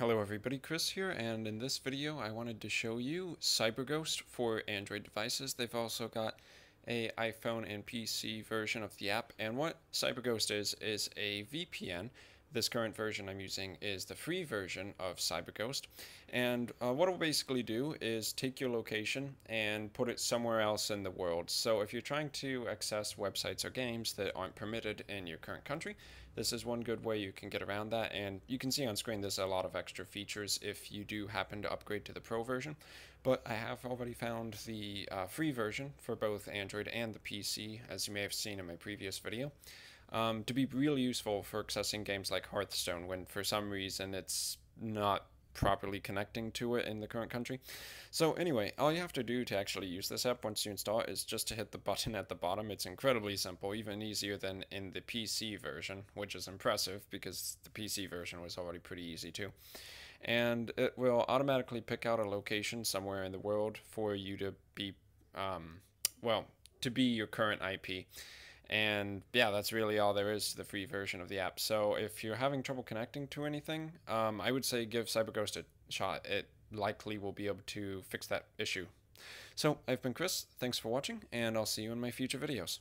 Hello everybody, Chris here, and in this video I wanted to show you CyberGhost for Android devices. They've also got a iPhone and PC version of the app, and what CyberGhost is, is a VPN this current version I'm using is the free version of CyberGhost. And uh, what it'll basically do is take your location and put it somewhere else in the world. So if you're trying to access websites or games that aren't permitted in your current country, this is one good way you can get around that. And you can see on screen there's a lot of extra features if you do happen to upgrade to the Pro version. But I have already found the uh, free version for both Android and the PC, as you may have seen in my previous video um, to be really useful for accessing games like Hearthstone when for some reason it's not properly connecting to it in the current country. So anyway, all you have to do to actually use this app once you install it is just to hit the button at the bottom. It's incredibly simple, even easier than in the PC version, which is impressive because the PC version was already pretty easy too. And it will automatically pick out a location somewhere in the world for you to be, um, well, to be your current IP. And yeah, that's really all there is to the free version of the app. So if you're having trouble connecting to anything, um, I would say give CyberGhost a shot. It likely will be able to fix that issue. So I've been Chris, thanks for watching, and I'll see you in my future videos.